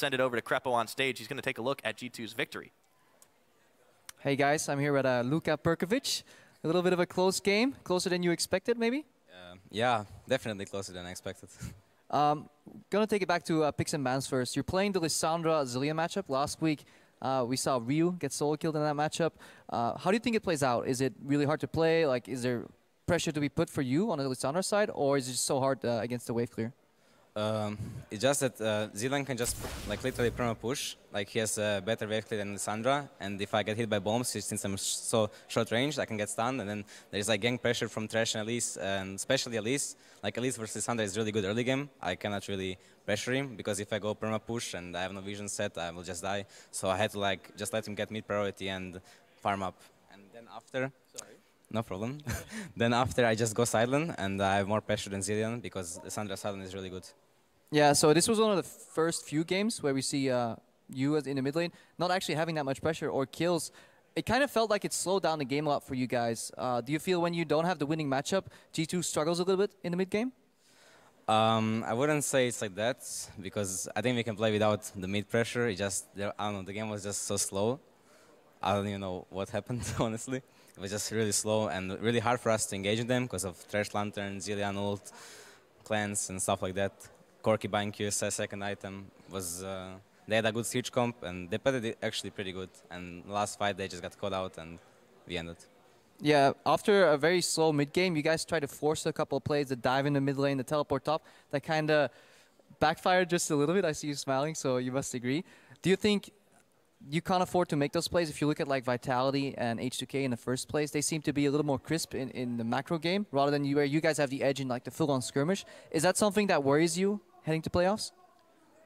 send it over to Krepo on stage. He's going to take a look at G2's victory. Hey guys, I'm here with uh, Luka Perkovic. A little bit of a close game, closer than you expected, maybe? Uh, yeah, definitely closer than I expected. um, gonna take it back to uh, picks and bans first. You're playing the Lissandra Zilean matchup. Last week, uh, we saw Ryu get solo killed in that matchup. Uh, how do you think it plays out? Is it really hard to play? Like, is there pressure to be put for you on the Lissandra side, or is it just so hard uh, against the wave clear? Um, it's just that uh, Zilean can just like literally perma push. Like he has a better wave clear than Sandra, and if I get hit by bombs, since I'm so short range, I can get stunned. And then there's like gank pressure from Thresh and Elise, and especially Elise. Like Elise versus Sandra is really good early game. I cannot really pressure him because if I go perma push and I have no vision set, I will just die. So I had to like just let him get mid priority and farm up. And then after. Sorry. No problem. then after I just go silent and I have more pressure than Zilean because Sandra silent is really good. Yeah, so this was one of the first few games where we see uh, you as in the mid lane not actually having that much pressure or kills. It kind of felt like it slowed down the game a lot for you guys. Uh, do you feel when you don't have the winning matchup, G2 struggles a little bit in the mid game? Um, I wouldn't say it's like that because I think we can play without the mid pressure. It just I don't know the game was just so slow. I don't even know what happened honestly. It was just really slow and really hard for us to engage with them because of Thresh Lantern, Zilean ult, clans and stuff like that. Corki buying QSS second item was uh, they had a good siege comp and they played it actually pretty good. And last fight they just got caught out and we ended. Yeah, after a very slow mid game, you guys tried to force a couple of plays, to dive in the mid lane, the teleport top. That kind of backfired just a little bit. I see you smiling, so you must agree. Do you think you can't afford to make those plays? If you look at like Vitality and H2K in the first place, they seem to be a little more crisp in, in the macro game rather than you, where you guys have the edge in like the full-on skirmish. Is that something that worries you heading to playoffs?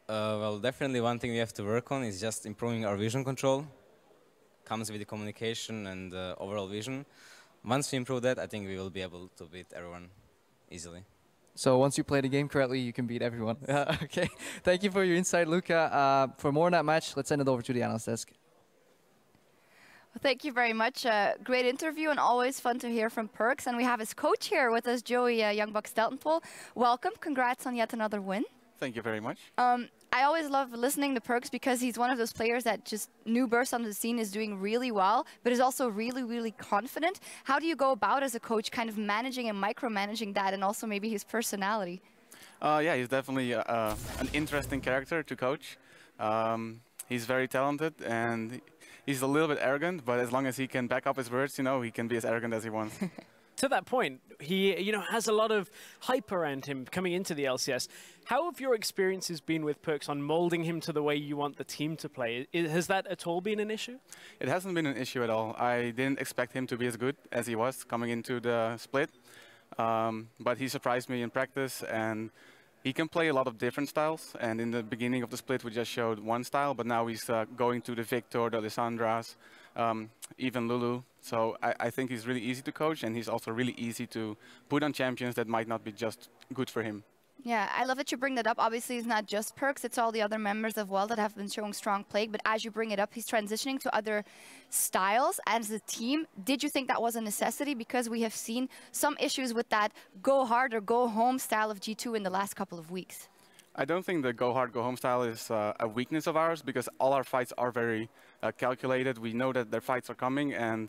Uh, well, definitely one thing we have to work on is just improving our vision control. Comes with the communication and uh, overall vision. Once we improve that, I think we will be able to beat everyone easily. So once you play the game correctly, you can beat everyone. okay. Thank you for your insight, Luka. Uh, for more on that match, let's send it over to the analyst desk. Well, thank you very much. Uh, great interview and always fun to hear from Perks. And we have his coach here with us, Joey uh, Youngbucks Steltenpool. Welcome. Congrats on yet another win. Thank you very much. Um, I always love listening to Perks because he's one of those players that just new burst onto the scene is doing really well, but is also really, really confident. How do you go about as a coach kind of managing and micromanaging that and also maybe his personality? Uh, yeah, he's definitely uh, uh an interesting character to coach. Um, he's very talented and he's a little bit arrogant, but as long as he can back up his words, you know, he can be as arrogant as he wants. to that point, he you know has a lot of hype around him coming into the LCS. How have your experiences been with Perks on molding him to the way you want the team to play? Has that at all been an issue? It hasn't been an issue at all. I didn't expect him to be as good as he was coming into the split, um, but he surprised me in practice and he can play a lot of different styles, and in the beginning of the split we just showed one style, but now he's uh, going to the Viktor, the Lissandras, um, even Lulu. So I, I, think he's really easy to coach, and he's also really easy to put on champions that might not be just good for him. Yeah, I love that you bring that up. Obviously, it's not just Perks, it's all the other members of well that have been showing strong play. But as you bring it up, he's transitioning to other styles as a team. Did you think that was a necessity? Because we have seen some issues with that go hard or go home style of G2 in the last couple of weeks. I don't think the go hard, go home style is uh, a weakness of ours because all our fights are very uh, calculated. We know that their fights are coming and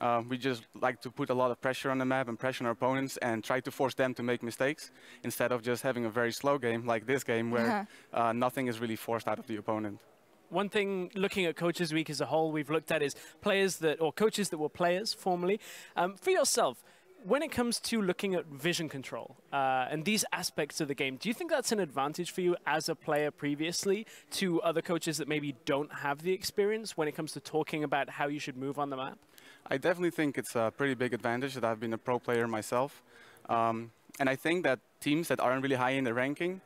uh, we just like to put a lot of pressure on the map and pressure on our opponents and try to force them to make mistakes instead of just having a very slow game like this game where -huh. uh, nothing is really forced out of the opponent. One thing, looking at Coaches Week as a whole, we've looked at is players that, or coaches that were players formerly. Um, for yourself, when it comes to looking at vision control uh, and these aspects of the game, do you think that's an advantage for you as a player previously to other coaches that maybe don't have the experience when it comes to talking about how you should move on the map? I definitely think it's a pretty big advantage that I've been a pro player myself. Um, and I think that teams that aren't really high in the ranking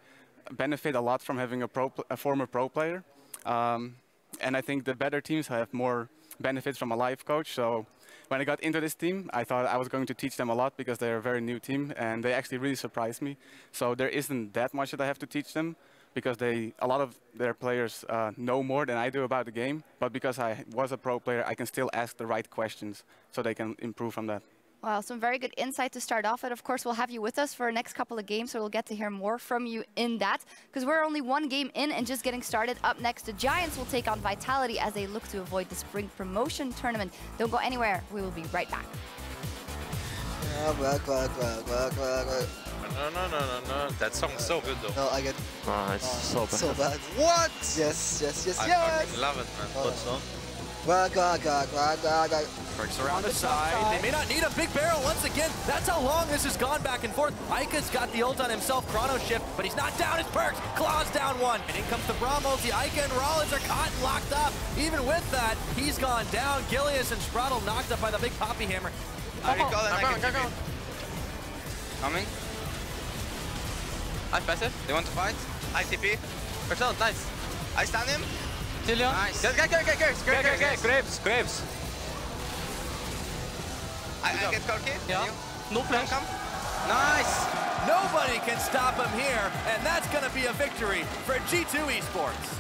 benefit a lot from having a, pro, a former pro player. Um, and I think the better teams have more benefits from a life coach. So when I got into this team, I thought I was going to teach them a lot because they're a very new team, and they actually really surprised me. So there isn't that much that I have to teach them because they a lot of their players uh, know more than I do about the game. But because I was a pro player, I can still ask the right questions so they can improve from that. Wow, some very good insight to start off. And of course, we'll have you with us for the next couple of games, so we'll get to hear more from you in that. Because we're only one game in and just getting started. Up next, the Giants will take on Vitality as they look to avoid the spring promotion tournament. Don't go anywhere. We will be right back. Yeah. No, no, no, no, no. That song's so good though. No, I get Oh, it's so bad. so bad. What? Yes, yes, yes, I yes. fucking love it, man. Oh. What song? Perks around the side. They may not need a big barrel once again. That's how long this has gone back and forth. Eika's got the ult on himself, chrono shift, but he's not down his perks. Claws down one. And in comes the Brahmos. The Ika and Rollins are caught and locked up. Even with that, he's gone down. Gilius and Sprattel knocked up by the big Poppy Hammer. I recall and I Go, can go, TP. go. Coming. I passive. They want to fight? I TP. Nice. I stun him. Zilean. Nice. Get, get, get, get, get, get, get, get. Grapes, grapes. I, I get Corki. Yeah. You? No Come, flash. come. Nice! Nobody can stop him here, and that's going to be a victory for G2 Esports.